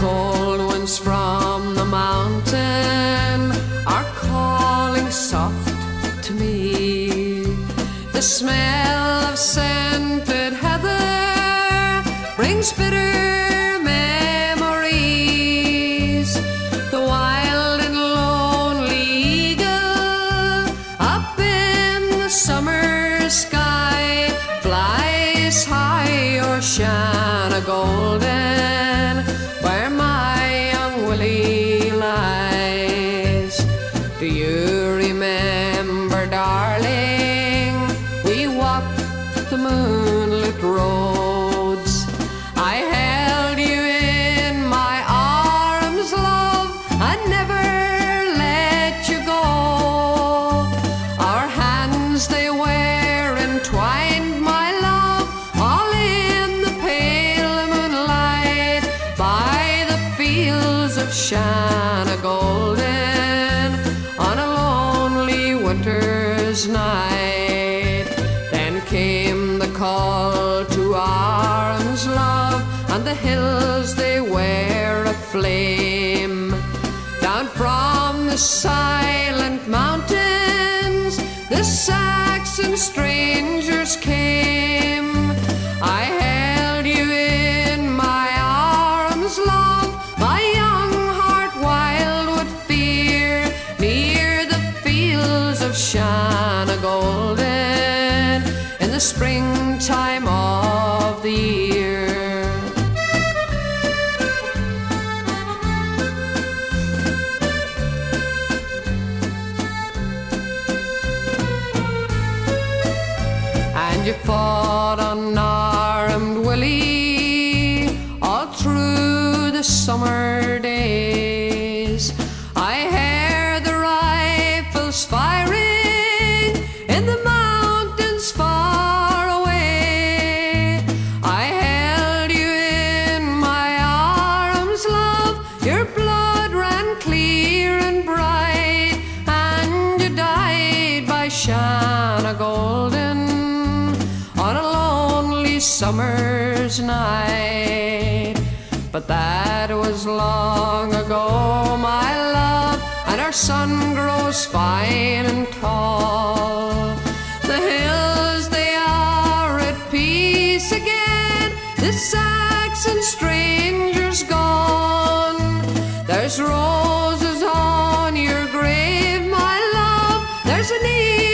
cold winds from the mountain are calling soft to me. The smell of scented heather brings bitter memories. The wild and lonely eagle up in the summer. Remember, darling? We walked the moonlit roads. I held you in my arms, love, and never let you go. Our hands they were entwined, my love, all in the pale moonlight by the fields of Shanagolden were aflame. Down from the silent mountains, the Saxon strangers came. I held you in my arms, love, my young heart wild with fear, near the fields of Shanagolden in the springtime of the year. And you fought unarmed Willie all through the summer summer's night. But that was long ago, my love, and our sun grows fine and tall. The hills, they are at peace again, the Saxon strangers gone. There's roses on your grave, my love, there's an eagle